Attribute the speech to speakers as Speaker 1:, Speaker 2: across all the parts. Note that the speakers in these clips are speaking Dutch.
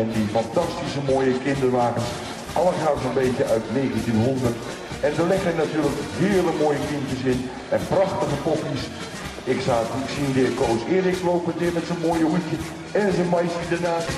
Speaker 1: en die fantastische mooie kinderwagens. Allemaal zo'n beetje uit 1900. En er liggen natuurlijk hele mooie kindjes in en prachtige poppies. Ik, zag, ik zie de Koos Erik lopen met zijn mooie hoedje en zijn meisje ernaast.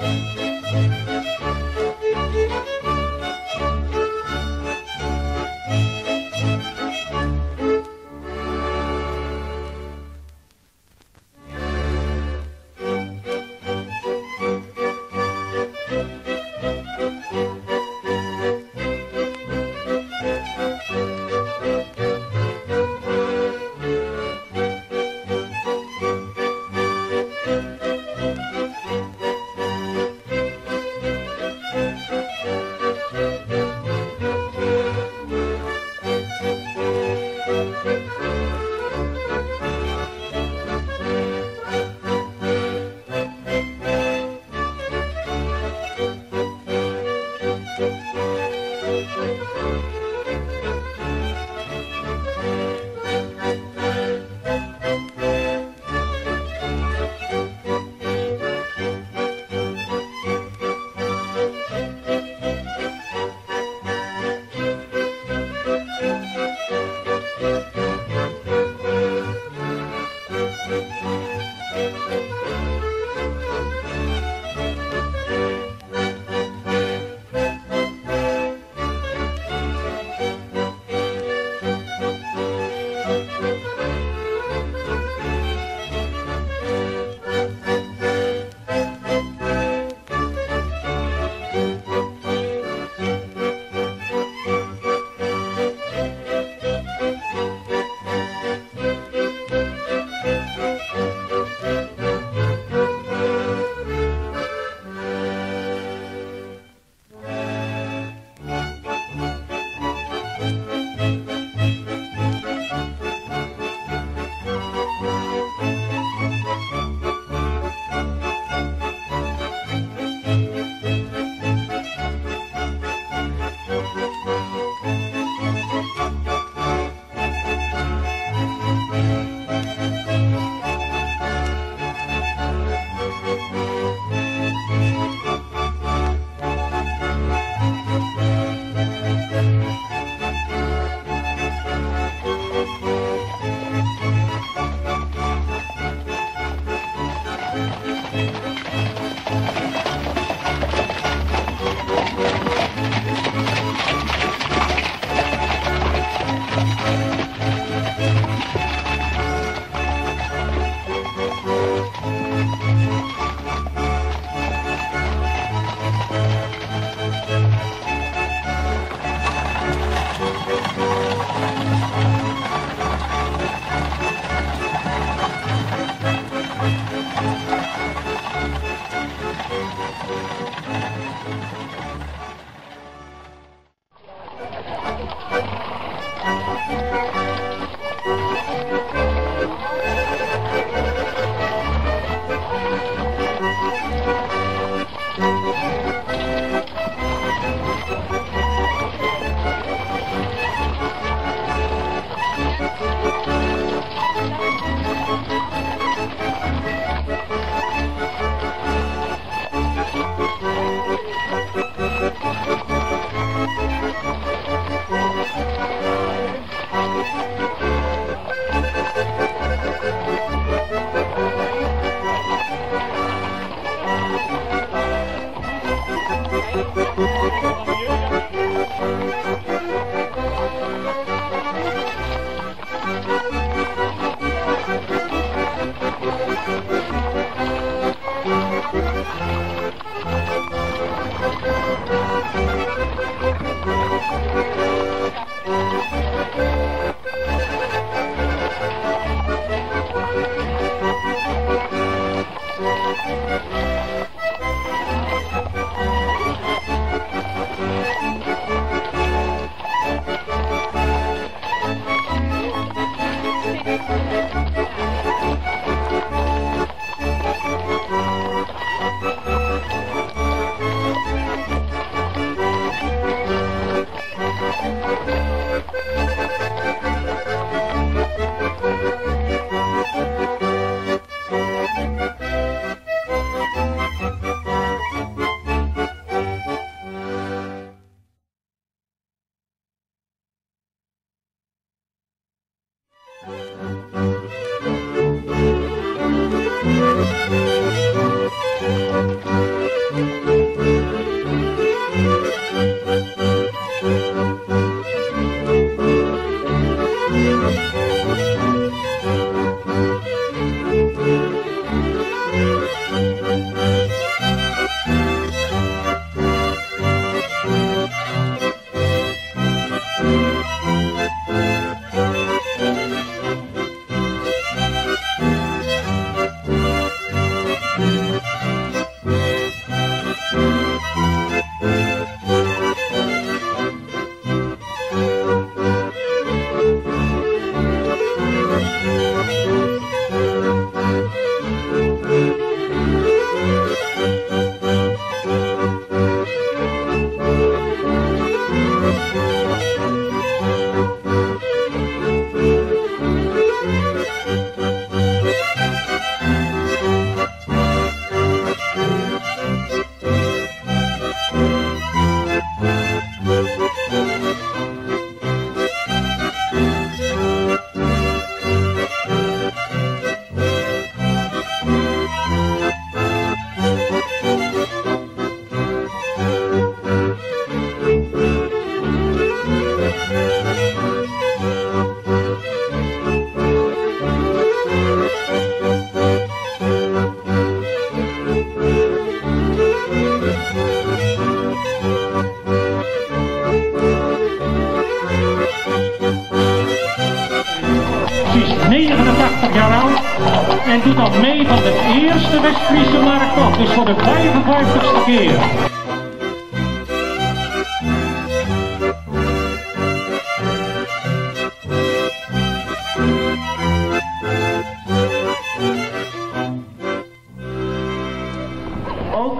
Speaker 2: Música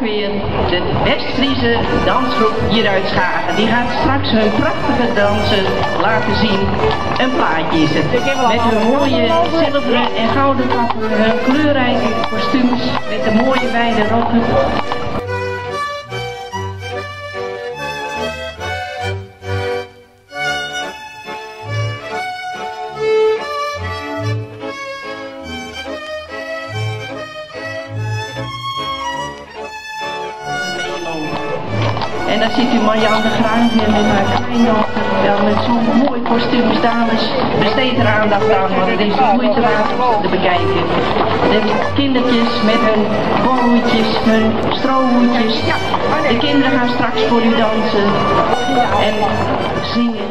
Speaker 3: ook weer de West-Friese dansgroep hieruit Schagen. Die gaat straks hun prachtige dansen laten zien. Een plaatje is het. Met hun mooie zilveren en gouden kappen, hun kleurrijke kostuums, met de mooie wijde rokken. Haar kleindochter. Wel met zo'n mooi kostuums, dames. Besteed er aandacht aan, want het is de moeite waard te bekijken. De kindertjes met hun bolhoedjes, hun strohoedjes. De kinderen gaan straks voor u dansen en zingen.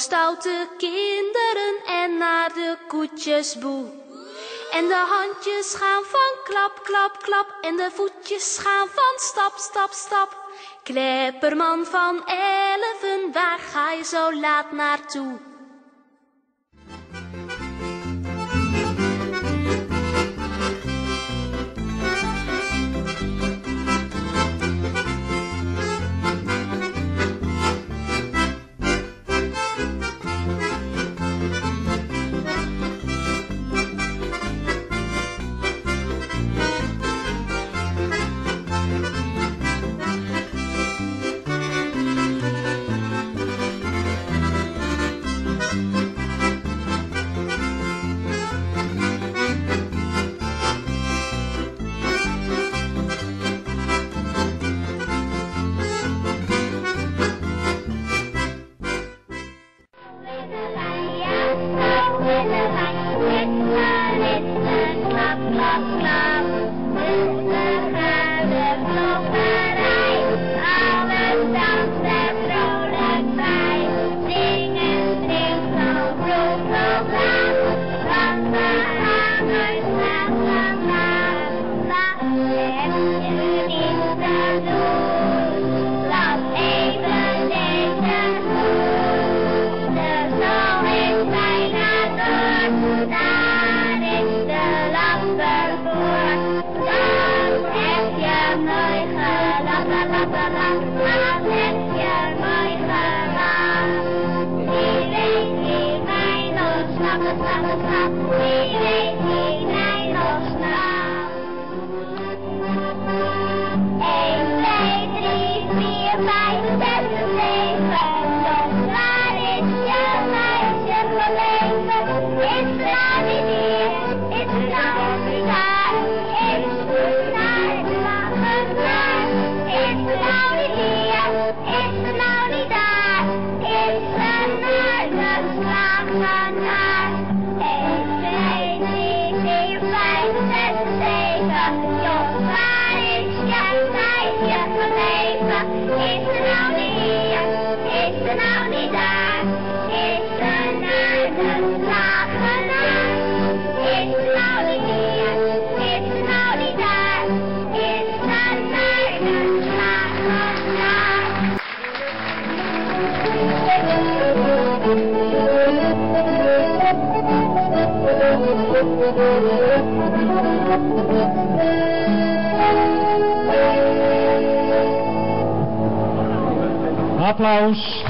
Speaker 4: Stoute kinderen en naar de koetjesboe. En de handjes gaan van klap, klap, klap. En de voetjes gaan van stap, stap, stap. Klepperman van Elven, waar ga je zo laat naartoe?
Speaker 5: Applaus.